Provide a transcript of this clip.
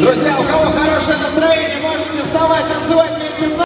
Друзья, у кого хорошее настроение, можете вставать,